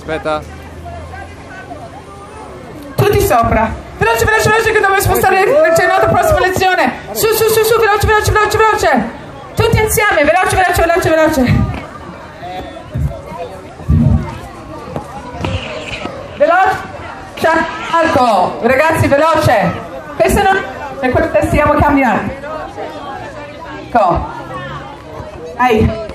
Aspetta. Tutti sopra. Veloce, veloce, veloce che dobbiamo spostare, c'è un'altra prossima lezione. Su, su, su, su, veloce, veloce, veloce, veloce. Tutti insieme, veloce, veloce, veloce, veloce. Veloce. Alco, ragazzi, veloce. Questo non è quello che stiamo cambiando. Ecco. Ai.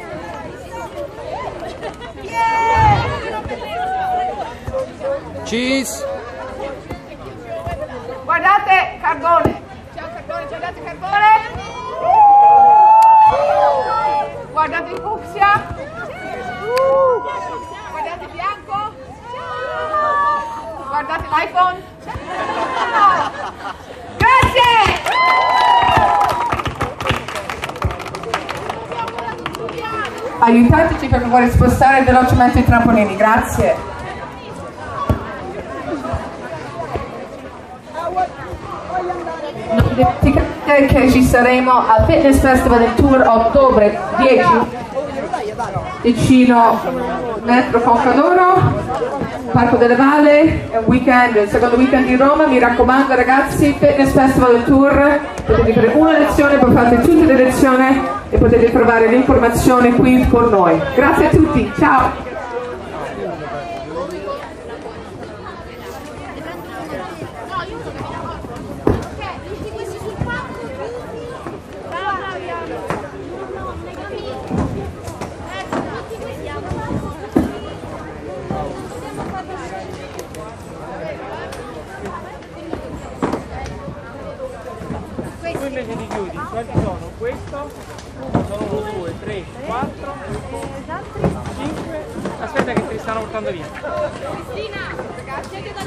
Cheese. Guardate Carbone. Ciao Carbone, guardate Carbone. Guardate il fucsia. Guardate bianco. Guardate l'iPhone. Grazie. Aiutateci per favore a spostare velocemente i trampolini, grazie. Dimenticate che ci saremo al Fitness Festival del Tour ottobre 10 vicino Metro Foncadoro, Parco delle Valle, è un weekend, il secondo weekend di Roma, mi raccomando ragazzi, Fitness Festival del Tour, potete fare una lezione, poi fate tutte le lezioni e potete trovare l'informazione qui con noi. Grazie a tutti, ciao! Tu invece ti chiudi, quanti sono? Questo, sono 1, 2, 3, 4, 5, aspetta che te li stanno portando via. Cristina, anche da